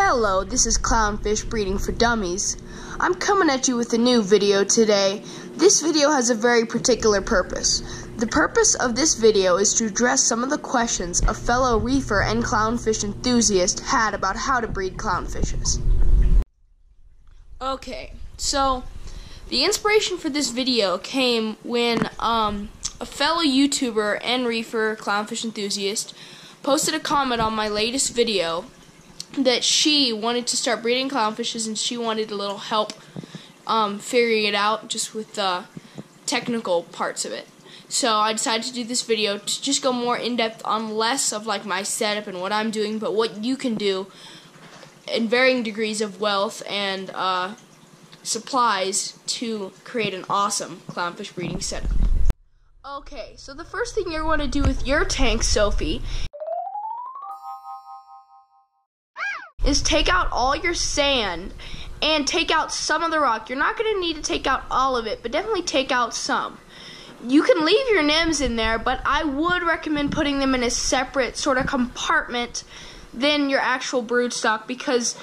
Hello, this is Clownfish Breeding for Dummies. I'm coming at you with a new video today. This video has a very particular purpose. The purpose of this video is to address some of the questions a fellow reefer and clownfish enthusiast had about how to breed clownfishes. Okay, so the inspiration for this video came when um, a fellow YouTuber and reefer clownfish enthusiast posted a comment on my latest video that she wanted to start breeding clownfishes and she wanted a little help um, figuring it out just with the technical parts of it. So I decided to do this video to just go more in depth on less of like my setup and what I'm doing, but what you can do in varying degrees of wealth and uh, supplies to create an awesome clownfish breeding setup. Okay, so the first thing you're going to do with your tank, Sophie, is take out all your sand and take out some of the rock. You're not going to need to take out all of it, but definitely take out some. You can leave your nems in there, but I would recommend putting them in a separate sort of compartment than your actual broodstock because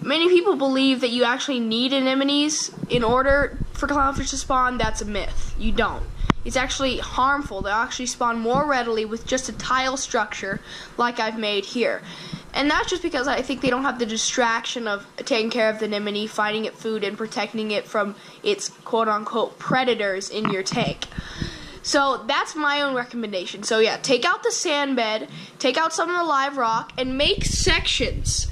many people believe that you actually need anemones in order for clownfish to spawn. That's a myth. You don't. It's actually harmful. They'll actually spawn more readily with just a tile structure like I've made here. And that's just because I think they don't have the distraction of taking care of the anemone, finding it food, and protecting it from its quote unquote predators in your tank. So that's my own recommendation. So yeah, take out the sand bed, take out some of the live rock, and make sections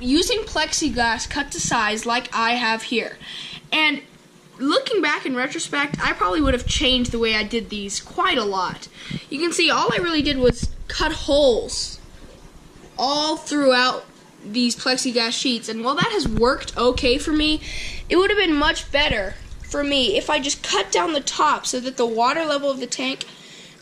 using plexiglass cut to size like I have here. And looking back in retrospect, I probably would have changed the way I did these quite a lot. You can see all I really did was cut holes all throughout these plexiglass sheets. And while that has worked okay for me, it would have been much better for me if I just cut down the top so that the water level of the tank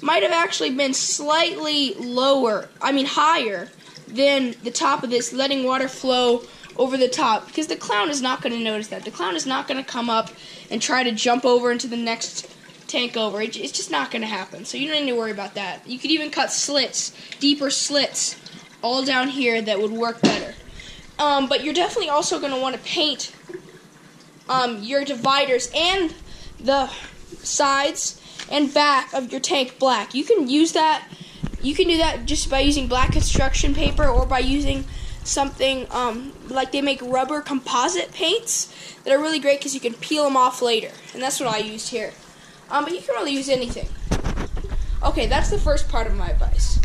might have actually been slightly lower, I mean higher than the top of this, letting water flow over the top because the clown is not going to notice that. The clown is not going to come up and try to jump over into the next tank over. It's just not going to happen. So you don't need to worry about that. You could even cut slits, deeper slits all down here that would work better. Um, but you're definitely also going to want to paint um, your dividers and the sides and back of your tank black. You can use that. You can do that just by using black construction paper or by using something um, like they make rubber composite paints that are really great because you can peel them off later. And that's what I used here. Um, but you can really use anything. Okay, that's the first part of my advice.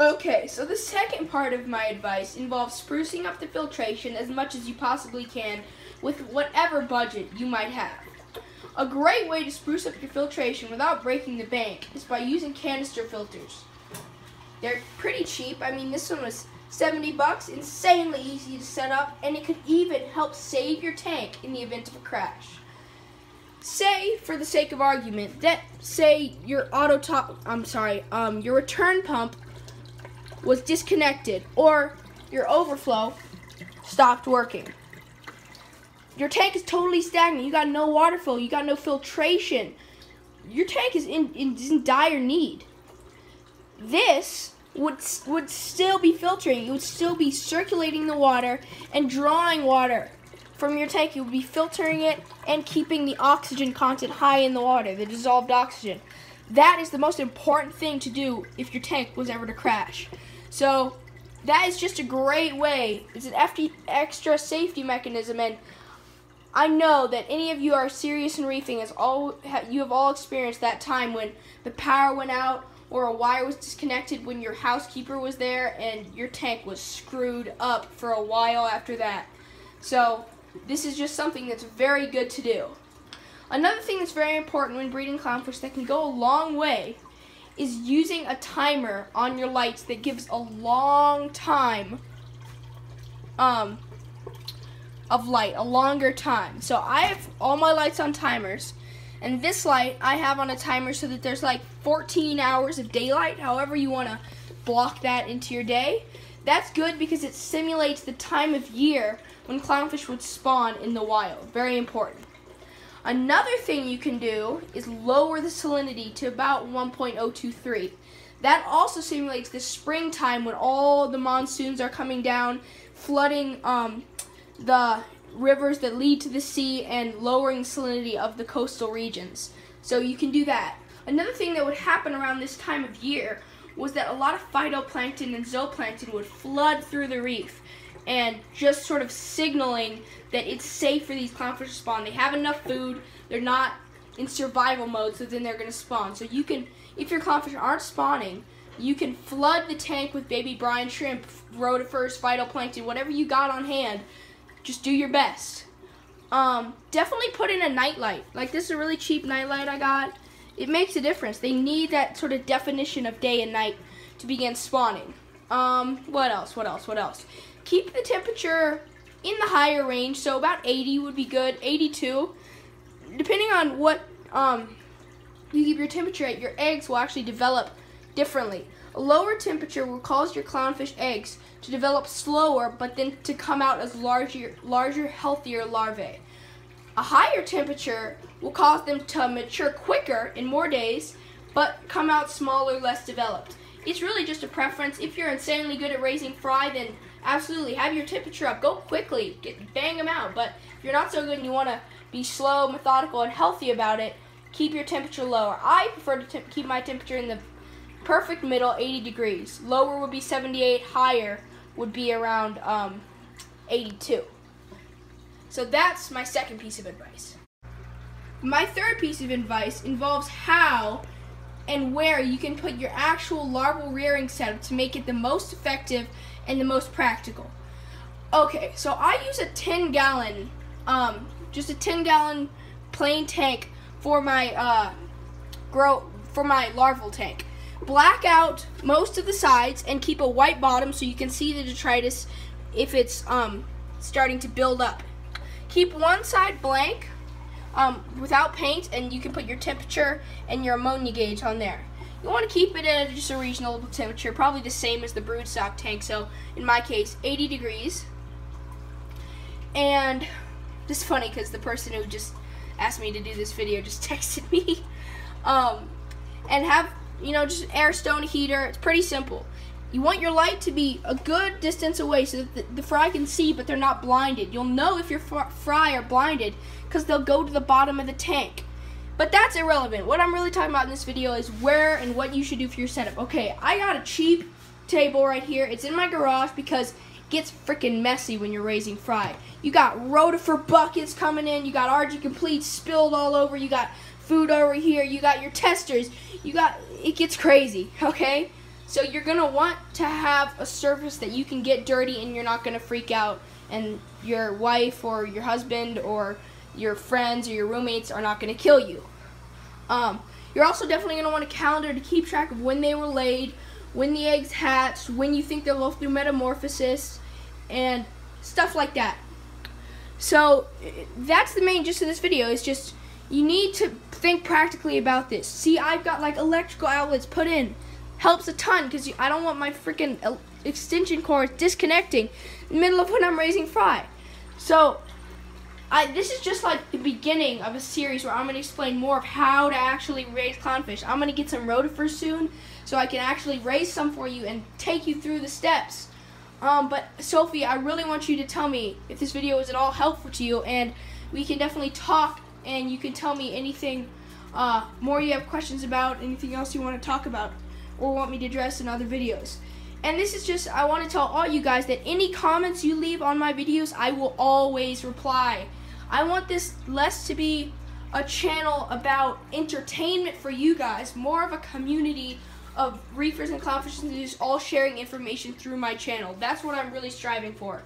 Okay, so the second part of my advice involves sprucing up the filtration as much as you possibly can with whatever budget you might have. A great way to spruce up your filtration without breaking the bank is by using canister filters. They're pretty cheap. I mean, this one was 70 bucks, insanely easy to set up, and it could even help save your tank in the event of a crash. Say, for the sake of argument, that say your auto top, I'm sorry, um, your return pump was disconnected or your overflow stopped working. Your tank is totally stagnant. You got no water flow. You got no filtration. Your tank is in, in, in dire need. This would would still be filtering. It would still be circulating the water and drawing water from your tank. It would be filtering it and keeping the oxygen content high in the water, the dissolved oxygen. That is the most important thing to do if your tank was ever to crash. So that is just a great way. It's an extra safety mechanism, and I know that any of you are serious in reefing as all you have all experienced that time when the power went out or a wire was disconnected when your housekeeper was there and your tank was screwed up for a while after that. So this is just something that's very good to do. Another thing that's very important when breeding clownfish that can go a long way is using a timer on your lights that gives a long time um, of light, a longer time. So I have all my lights on timers. And this light I have on a timer so that there's like 14 hours of daylight, however you want to block that into your day. That's good because it simulates the time of year when clownfish would spawn in the wild. Very important. Another thing you can do is lower the salinity to about 1.023. That also simulates the springtime when all the monsoons are coming down, flooding um, the rivers that lead to the sea and lowering salinity of the coastal regions. So you can do that. Another thing that would happen around this time of year was that a lot of phytoplankton and zooplankton would flood through the reef and just sort of signaling that it's safe for these clownfish to spawn. They have enough food, they're not in survival mode, so then they're going to spawn. So you can, if your clownfish aren't spawning, you can flood the tank with baby brine shrimp, rotifers, phytoplankton, whatever you got on hand. Just do your best. Um, definitely put in a nightlight. Like this is a really cheap nightlight I got. It makes a difference. They need that sort of definition of day and night to begin spawning. Um, what else? What else? What else? Keep the temperature in the higher range, so about 80 would be good. 82 depending on what um, you keep your temperature at, your eggs will actually develop differently. A lower temperature will cause your clownfish eggs to develop slower, but then to come out as larger, larger, healthier larvae. A higher temperature will cause them to mature quicker in more days, but come out smaller, less developed. It's really just a preference. If you're insanely good at raising fry, then absolutely have your temperature up. Go quickly, get bang them out. But if you're not so good and you want to be slow, methodical, and healthy about it, keep your temperature lower. I prefer to keep my temperature in the perfect middle, 80 degrees. Lower would be 78, higher would be around um, 82. So that's my second piece of advice. My third piece of advice involves how and where you can put your actual larval rearing setup to make it the most effective and the most practical. Okay, so I use a 10 gallon um, just a 10 gallon plain tank for my uh, grow for my larval tank. Black out most of the sides and keep a white bottom so you can see the detritus if it's um, starting to build up. Keep one side blank um, without paint and you can put your temperature and your ammonia gauge on there. You want to keep it at just a reasonable temperature, probably the same as the broodstock tank. So in my case, 80 degrees. And just funny because the person who just asked me to do this video just texted me. Um, and have, you know, just air stone heater. It's pretty simple. You want your light to be a good distance away so that the, the fry can see, but they're not blinded. You'll know if your fry are blinded because they'll go to the bottom of the tank. But that's irrelevant. What I'm really talking about in this video is where and what you should do for your setup. Okay, I got a cheap table right here. It's in my garage because it gets freaking messy when you're raising fry. You got rotifer buckets coming in. You got RG Complete spilled all over. You got food over here. You got your testers. You got, it gets crazy, okay? So you're going to want to have a surface that you can get dirty and you're not going to freak out and your wife or your husband or your friends or your roommates are not going to kill you. Um, you're also definitely going to want a calendar to keep track of when they were laid, when the eggs hatch, when you think they'll go through metamorphosis, and stuff like that. So that's the main gist of this video. Is just you need to think practically about this. See, I've got like electrical outlets put in. Helps a ton because I don't want my freaking extension cord disconnecting in the middle of when I'm raising fry. So I, this is just like the beginning of a series where I'm going to explain more of how to actually raise clownfish. I'm going to get some rotifers soon so I can actually raise some for you and take you through the steps. Um, but Sophie, I really want you to tell me if this video is at all helpful to you, and we can definitely talk, and you can tell me anything uh, more you have questions about, anything else you want to talk about, or want me to address in other videos. And this is just, I want to tell all you guys that any comments you leave on my videos, I will always reply. I want this less to be a channel about entertainment for you guys, more of a community of reefers and clownfish enthusiasts all sharing information through my channel. That's what I'm really striving for.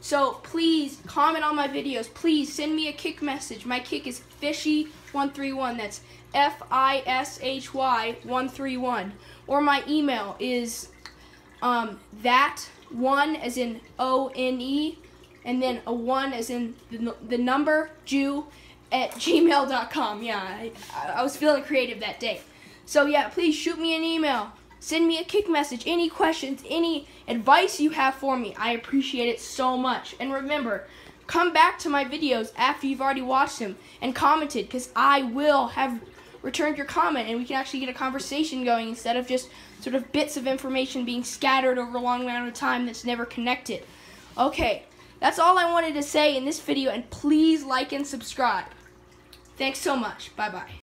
So please comment on my videos. Please send me a kick message. My kick is fishy131. That's F-I-S-H-Y 131. Or my email is um, that one as in O-N-E and then a one as in the, the number Jew at gmail.com. Yeah, I, I was feeling creative that day. So yeah, please shoot me an email. Send me a kick message. Any questions, any advice you have for me. I appreciate it so much. And remember, come back to my videos after you've already watched them and commented because I will have returned your comment and we can actually get a conversation going instead of just sort of bits of information being scattered over a long amount of time that's never connected. Okay, that's all I wanted to say in this video and please like and subscribe. Thanks so much. Bye bye.